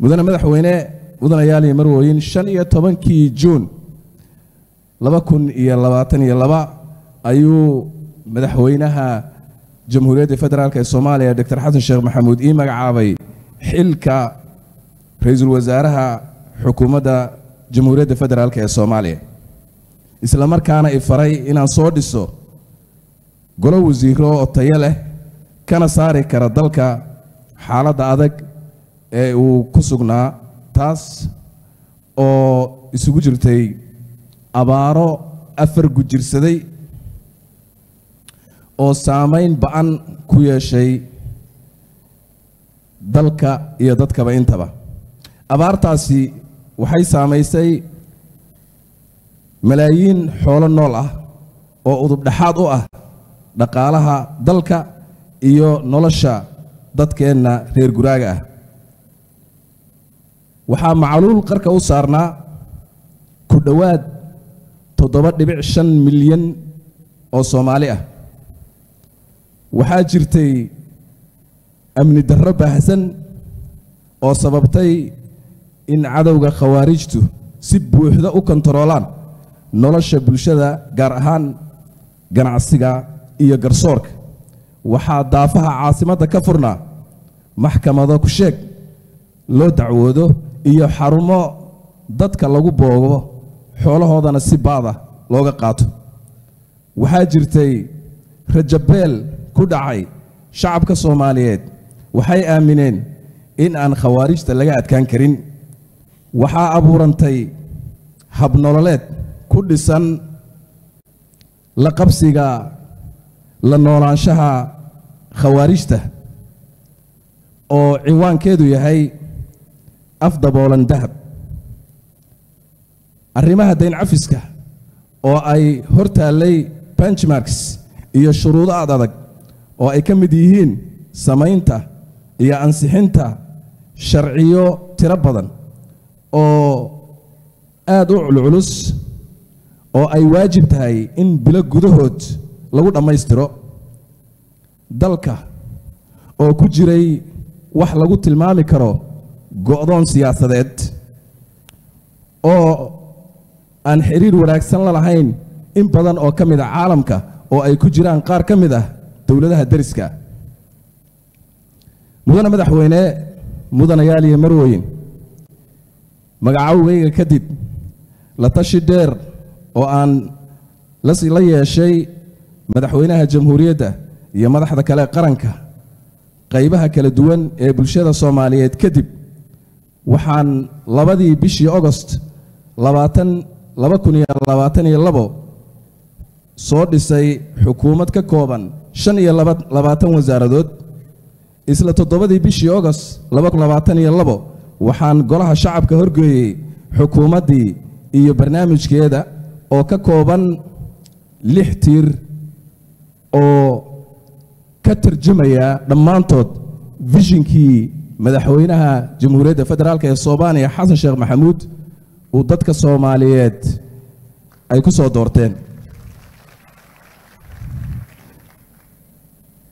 mudane madaxweyne mudanayaal iyo marwooyin shan iyo tobankii juun laba kun iyo labaatan iyo laba ayuu madaxweynaha jamhuuriyadda federaalk ee soomaaliya doctor xasan sheekh maxamuud ii magacaabay xilka ra'iisul wasaaraha xukuumadda jamhuuriyadda federaalk ee soomaaliya. Isla markaana i faray inaan soo dhiso golo wasiiro oo tayo leh kana saari kara dalka xaaladda adag ee uu ku sugnaa taas oo isugu jirtay abaaro afar gujirsaday oo saamayn ba'an ku yeeshay dalka iyo dadkaba intaba. Abaartaasi waxay saamaysay malaayiin xoolo nool ah oo udubdhexaad u ah dhaqaalaha dalka iyo nolosha dadkeenna reer guraaga ah waxaa macluul qarka u saarnaa ku dhowaad toddoba dhibic shan milyan oo soomaali ah. Waxaa jirtay amni darro baahsan oo sababtay in cadowga khawaarijtu si buuxda u kontaroolaan nolosha bulshada gaar ahaan ganacsiga iyo garsoorka. Waxaa daafaha caasimadda ka furnaa maxkamado ku sheeg loo dacwoodo iyo xarumo dadka lagu boogo xoolahoodana si baada looga qaato. Waxaa jirtay rajabeel ku dhacay shacabka soomaaliyeed. Waxay aamineen in aan khawaarijta laga adkaan karin. Waxaa abuurantay habnololeed ku dhisan la qabsiga la noolaanshaha khawaarijta oo ciwaankeedu yahay afdaboolan dahab. Arrimaha dayn cafiska oo ay hor taallay benchmarks iyo shuruudo ad adag oo ay ka mid yihiin samaynta iyo ansixinta sharciyo tiro badan oo aad u culculus oo ay waajib tahay in bilo gudahood lagu dhammaystiro dalka oo ku jiray wax lagu tilmaami karo go'doon siyaasadeed oo aan xiriir wanaagsan la lahayn in badan oo ka mid a caalamka oo ay ku jiraan qaar ka mid ah dowladaha deriska. Mudane madaxweyne mudanayaal iyo marwooyin. Magacawgayga kadib la tashi dheer oo aan la yeeshay madaxweynaha jamhuuriyadda iyo madaxda kale qaranka qaybaha kala duwan ee bulshada soomaaliyeed kadib waxaan labadii bishii ogost soo dhisay xukuumad ka kooban shan iyo labaatan wasaaradood. Isla toddobadii bishii ogost waxaan golaha shacabka horgeeyey xukuumaddii iyo barnaamijkeeda oo ka kooban lix tiir oo ka tarjumaya dhammaantood vishinkii madaxweynaha jamhuuriyadda federaalk ee soomaaliya xasan sheekh maxamuud uu dadka soomaaliyeed ay ku soo doorteen.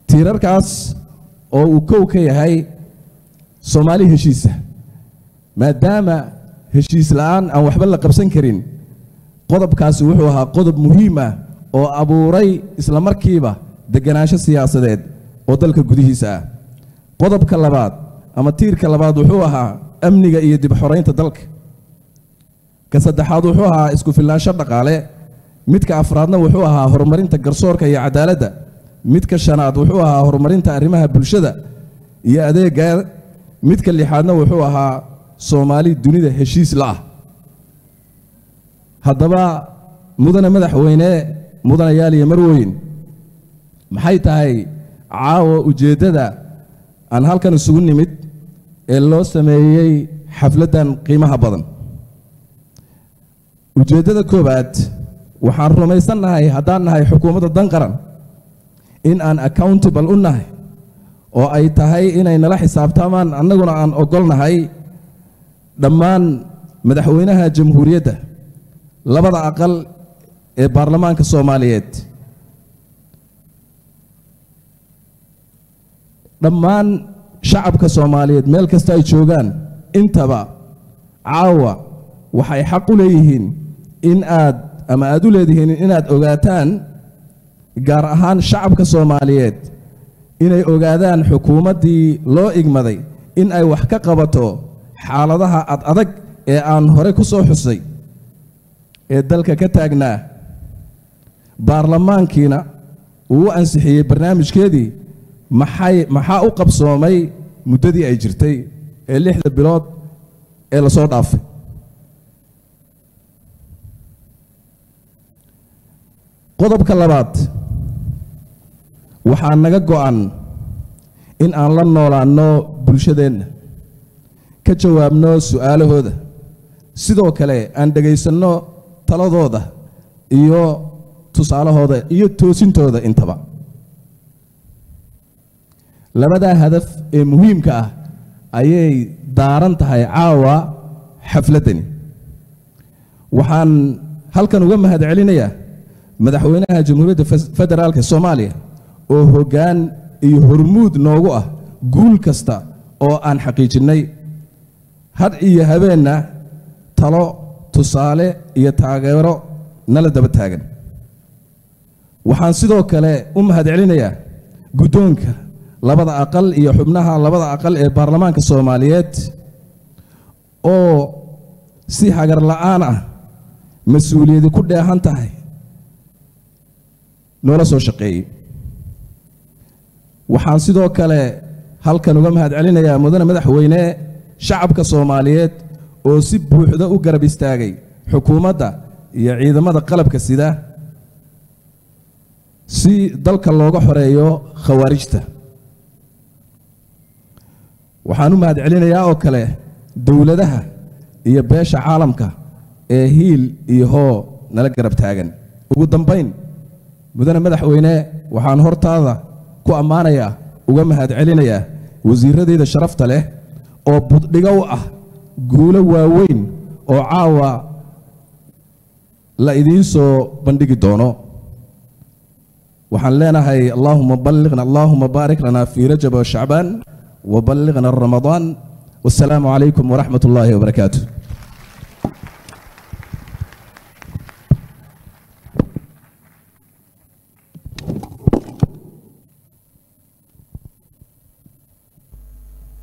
Tiirarkaas oo uu kow ka yahay soomaali heshiisa maadaama heshiis la'aan aan waxba la qabsan karin qodobkaasi wuxuu ahaa qodob muhiim ah oo abuuray isla markiiba deganaansho siyaasadeed oo dalka gudihiisa ah. Qodobka labaad ama tiirka labaad wuxuu ahaa amniga iyo dib xoraynta dalka. Ka saddexaad wuxuu ahaa isku filnaansho dhaqaale. Midka afraadna wuxuu ahaa horumarinta garsoorka iyo cadaaladda. Midka shanaad wuxuu ahaa horumarinta arrimaha bulshada iyo adeega. Midka lixaadna wuxuu ahaa soomaali dunida heshiis la'ah haddaba mudane madaxweyne mudanayaal iyo marweyn maxay tahay caawa ujeeddada aan halkan isugu nimid ee loo sameeyey xafladdan qiimaha badan. Ujeeddada koowaad waxaan rumaysannahay haddaan nahay xukuumadda dan qaran in aan accountable u nahay oo ay tahay inay nala xisaabtamaan annaguna aan ogolnahay dhammaan madaxweynaha jamhuuriyadda labada aqal ee baarlamaanka soomaaliyeed. Dhammaan shacabka soomaaliyeed meel kasta ay joogaan intaba caawa waxay xaq u leeyihiin in aad ama aad u leedihiin inaad ogaataan gaar ahaan shacabka soomaaliyeed inay ogaadaan xukuumaddii loo igmaday in ay wax ka qabato xaaladaha ad adag ee aan hore ku soo xusay. Ee dalka ka taagnaa baarlamaankiina uu u ansixiyey barnaamijkeedii maxay maxaa u qabsoomay muddadii ay jirtay ee lixda bilood ee la soo dhaafay? Qodobka labaad waxaa naga go'an in aan la noolaanno bulshadeenna ka jawaabno su'aalahooda sidoo kale aan dhegaysanno taladooda iyo tusaalahooda iyo toosintooda intaba labadaa hadaf ee muhiimka ah ayay daaran tahay caawa xafladdani waxaan halkan uga mahad celinayaa madaxweynaha jamhuuriyadda federaalka soomaaliya oo hoggaan iyo hormuud noogu ah guul kasta oo aan xaqiijinnay. Had iyo habeenna talo tusaale iyo taageero nala daba taagan. Waxaan sidoo kale u mahad celinayaa guddoonka labada aqal iyo xubnaha labada aqal ee baarlamaanka soomaaliyeed oo si hagar la'aan ah mas'uuliyadi ku dheehan tahay noola soo shaqeeyey. Waxaan sidoo kale halkan uga mahad celinayaa mudane madaxweyne shacabka soomaaliyeed oo si buuxda u garab istaagay xukuumadda iyo ciidamada qalabka sida si dalka looga xoreeyo khawaarijta waxaan u mahad celinayaa oo kale dowladaha iyo beesha caalamka ee hiil iyo hoo nala garab taagan. Ugu dambayn mudane madaxweyne waxaan hortaada ku ammaanayaa uga mahad celinayaa sharafta leh oo buddhigo u ah guulo waaweyn oo caawa la idiin soo bandhigi doono. Waxaan leenahay allahuma balliqna allahuma baarik lana fii rajab washacbaan waballiqna ramadaan wasalaamu calaykum waraxmat ullaahi wabarakaatu